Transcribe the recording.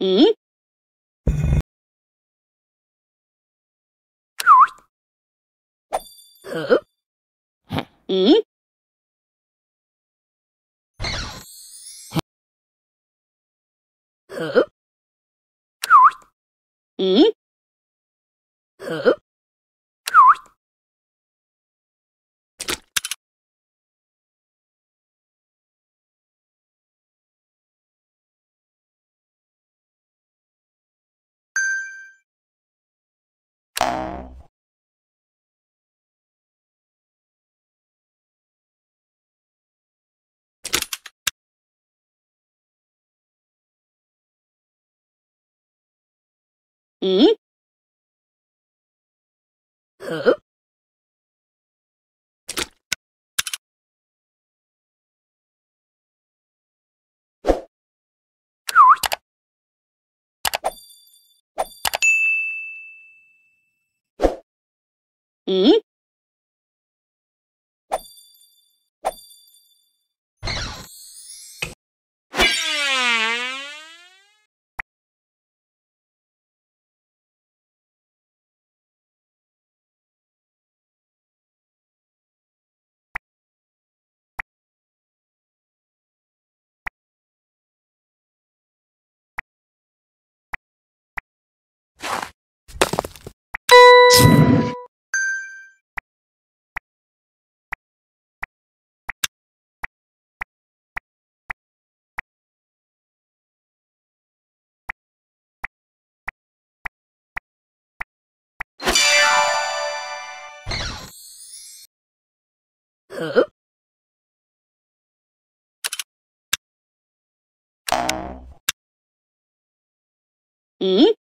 んふんふんえん、Mm?